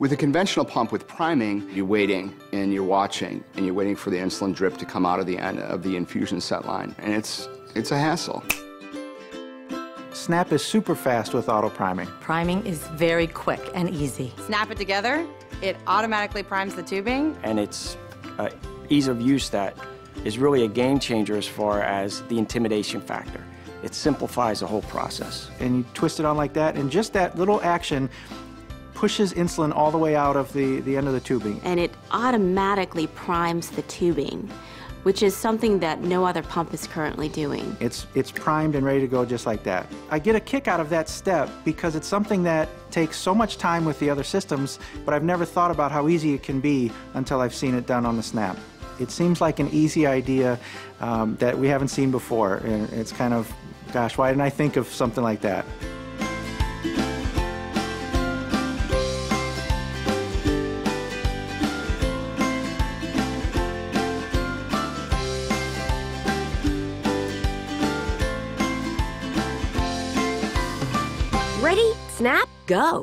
With a conventional pump with priming, you're waiting and you're watching and you're waiting for the insulin drip to come out of the end of the infusion set line. And it's, it's a hassle. Snap is super fast with auto priming. Priming is very quick and easy. Snap it together, it automatically primes the tubing. And it's uh, ease of use that is really a game changer as far as the intimidation factor. It simplifies the whole process. And you twist it on like that, and just that little action pushes insulin all the way out of the, the end of the tubing. And it automatically primes the tubing, which is something that no other pump is currently doing. It's, it's primed and ready to go just like that. I get a kick out of that step because it's something that takes so much time with the other systems, but I've never thought about how easy it can be until I've seen it done on the Snap. It seems like an easy idea um, that we haven't seen before. And it's kind of, gosh, why didn't I think of something like that? Ready, snap, go.